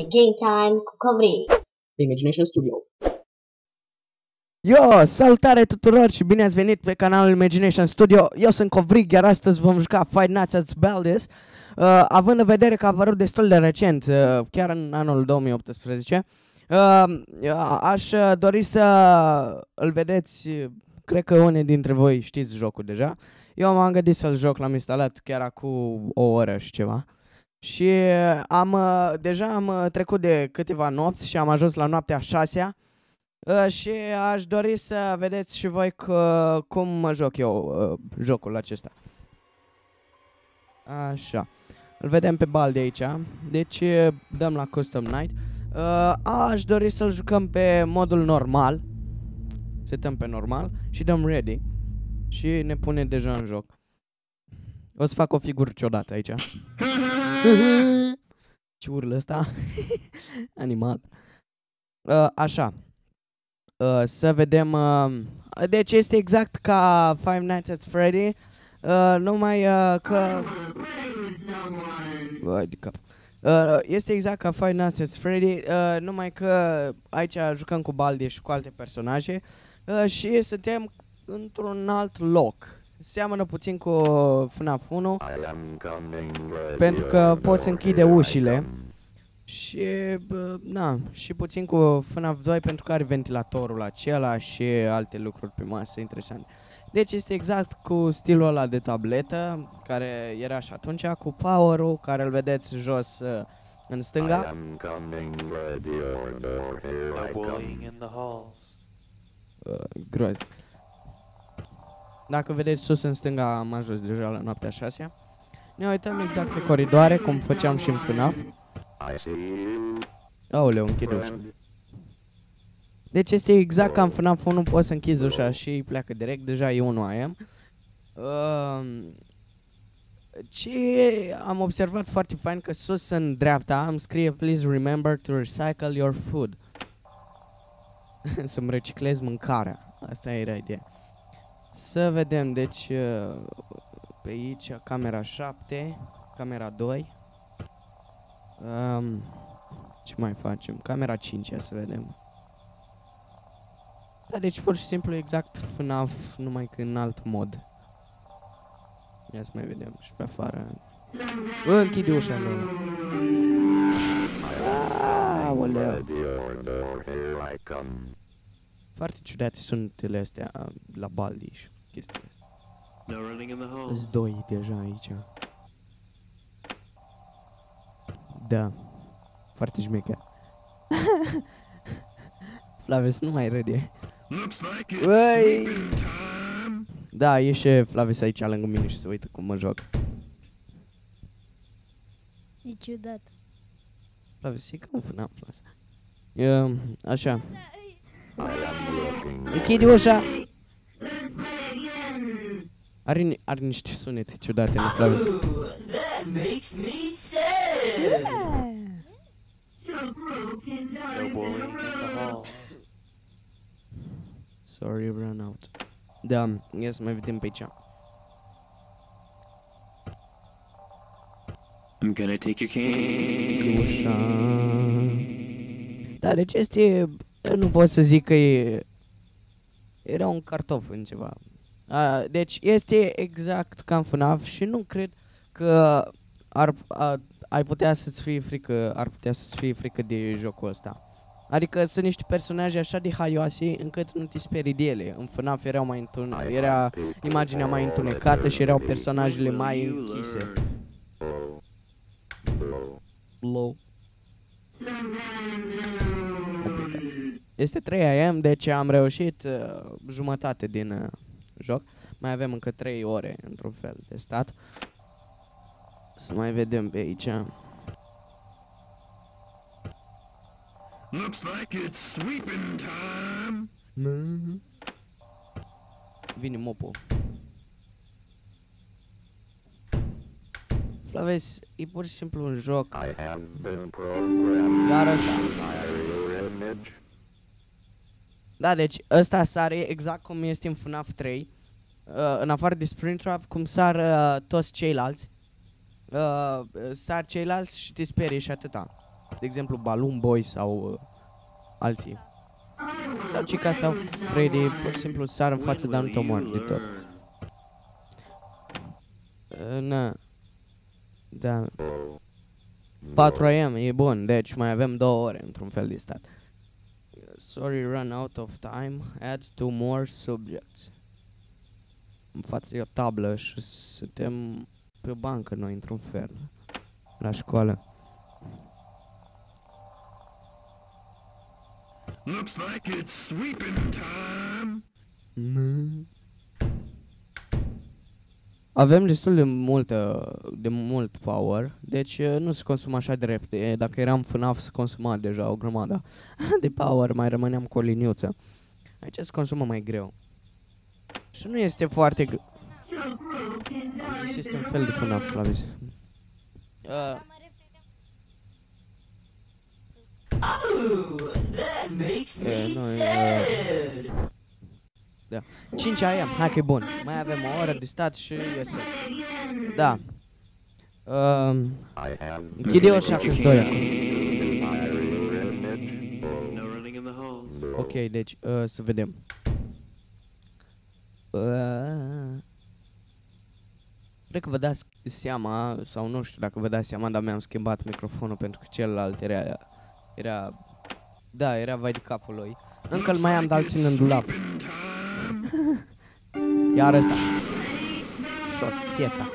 de Game Time cu Covri. Imagination Studio. Yo, salutare tuturor și bine ați venit pe canalul Imagination Studio. Eu sunt Covrig, iar astăzi vom juca Five Nights at Baldi's. Uh, având în vedere că a apărut destul de recent, uh, chiar în anul 2018, uh, aș uh, dori să îl vedeți, cred că unii dintre voi știți jocul deja. Eu m-am gândit să-l joc, l-am instalat chiar acum o oră și ceva. Și am, uh, deja am uh, trecut de câteva nopți și am ajuns la noaptea șasea. Uh, și aș dori să vedeți și voi că, cum mă joc eu uh, jocul acesta. Așa. Îl vedem pe Baldi aici. Deci uh, dăm la Custom Night. Uh, aș dori să-l jucăm pe modul normal. Setăm pe normal și dăm ready. Și ne pune deja în joc. O să fac o figură ciudată aici. Ce urlă ăsta? Animal. Uh, așa. Uh, să vedem... Uh, deci este exact ca Five Nights at Freddy. Uh, numai uh, că... Vai de cap. Uh, este exact ca Five Nights at Freddy, uh, numai că aici jucăm cu Baldi și cu alte personaje uh, și suntem într-un alt loc. Seamănă puțin cu FNAF 1 pentru că poți închide ușile și, bă, na, și puțin cu FNAF 2 pentru că are ventilatorul acela și alte lucruri pe masă interesante. Deci este exact cu stilul ăla de tabletă care era și atunci, cu power-ul care îl vedeți jos uh, în stânga. No bullying in the halls. Uh, groz. Dacă vedeți sus în stânga am ajuns deja la noaptea 6 Ne uităm exact pe coridoare cum făceam și în FNAF. Aoleu, închid ușa. Deci este exact ca în FNAF 1, poți să închizi ușa și pleacă direct, deja e unul am. Uh, ce am observat foarte fain că sus în dreapta îmi scrie Please remember to recycle your food. Să-mi reciclez mâncarea. Asta era ideea. Să vedem, deci uh, pe aici camera 7, camera 2. Um, ce mai facem? Camera 5, ia să vedem. Da, deci pur și simplu exact FNAF, numai că în alt mod. Ia să mai vedem și pe afară. Bă, închide ușa, nu. Aoleu. Foarte ciudate sunetele astea uh, la Baldi și chestiile astea. No running in the halls. Sunt doi deja aici. Da. Foarte șmecher. Flavius, nu mai râde. Băi! Da, e și Flavius aici lângă mine și se uită cum mă joc. E ciudat. Flavius, e ca un FNAF lasă. E, așa. Închide ușa! Are, are niște sunete ciudate, nu Flavius? No bullying in the. Sorry, run out. Da, ia să mai vedem pe aici. I'm gonna take your cane. ușa. Da, deci este... Nu pot să zic că e... Era un cartof în ceva. A, deci este exact ca în FNAF și nu cred că ar, a, ai putea să-ți fie frică, ar putea să-ți fie frică de jocul ăsta. Adică sunt niște personaje așa de haioase încât nu te sperii de ele. În FNAF erau mai întun- era imaginea mai întunecată și erau personajele mai închise. Low. Este 3 am, deci am reușit uh, jumătate din uh, joc. Mai avem încă 3 ore, într-un fel, de stat. Să mai vedem pe aici. Looks like it's sweeping time. Vine mopul. Flaves, e pur și simplu un joc. I have been programmed Iar așa. By image. Da, deci ăsta sare exact cum este în FNAF 3. Uh, în afară de Springtrap, cum sar uh, toți ceilalți. Uh, sar ceilalți și te sperie și atâta. de exemplu Balloon Boy sau uh, alții. Sau Chica sau Freddy, pur și simplu sar în față, dar nu te omoară de tot. Uh, Na. Da. 4 am, e bun, deci mai avem două ore într-un fel de stat. Sorry, run out of time. Add two more subjects. În față e o tablă și suntem pe o bancă noi într-un fel. La școală. Looks like it's sweeping time. Avem destul de multă, de mult power, deci uh, nu se consumă așa de repede. Dacă eram FNAF se consuma deja o grămadă de power, mai rămâneam cu o liniuță. Aici se consumă mai greu. Și nu este foarte... g- Este un fel de FNAF, Flavis. Uh, e, nu, e, uh, da. 5 am, hai că e bun. Mai avem o oră de stat și iese. Da. Um, I have închide eu și acum doi acum. fiery red midge. No running in the halls. Ok, deci uh, să vedem. Uh, cred că vă dați seama, sau nu știu dacă vă dați seama, dar mi-am schimbat microfonul pentru că celălalt era, era, da, era vai de capul lui. Încă îl mai am, dar îl țin în dulap. Iar ăsta. Șoseta.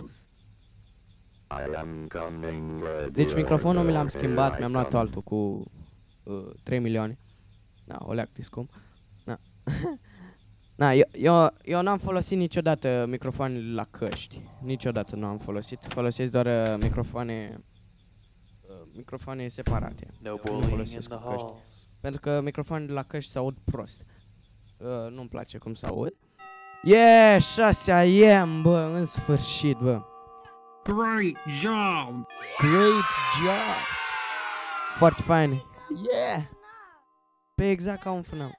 I am coming, ready Deci like microfonul mi l-am the schimbat, here I mi-am luat come. altul cu uh, 3 milioane. Na, o leac de scump. Na. Na, eu, eu, eu n-am folosit niciodată microfoanele la căști. Niciodată nu am folosit. Folosesc doar uh, microfoane uh, microfoane separate. No Nu bullying in folosesc the cu căști. halls. Pentru că microfoanele la căști se aud prost. Uh, nu-mi place cum se aud. Yeah, 6 am, bă, în sfârșit, bă. Great job! Great job! Foarte fain. Yeah! Pe exact ca un FNAF.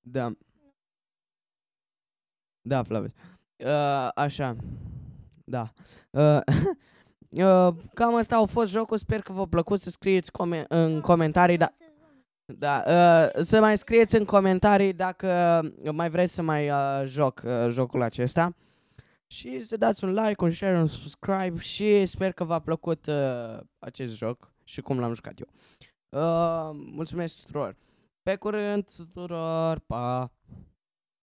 Da. Da, Flavius. Uh, așa. Da. Uh, uh, cam asta au fost jocul. Sper că v-a plăcut să scrieți come- în comentarii. Da, da, uh, să mai scrieți în comentarii dacă mai vreți să mai uh, joc uh, jocul acesta. Și să dați un like, un share, un subscribe și sper că v-a plăcut uh, acest joc și cum l-am jucat eu. Uh, mulțumesc tuturor! Pe curând tuturor! Pa!